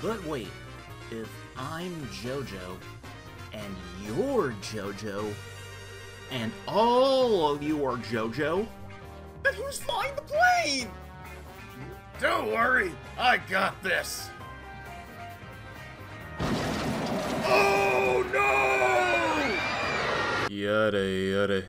But wait, if I'm JoJo, and you're JoJo, and all of you are JoJo, then who's flying the plane? Don't worry, I got this. Oh no! Yare yare.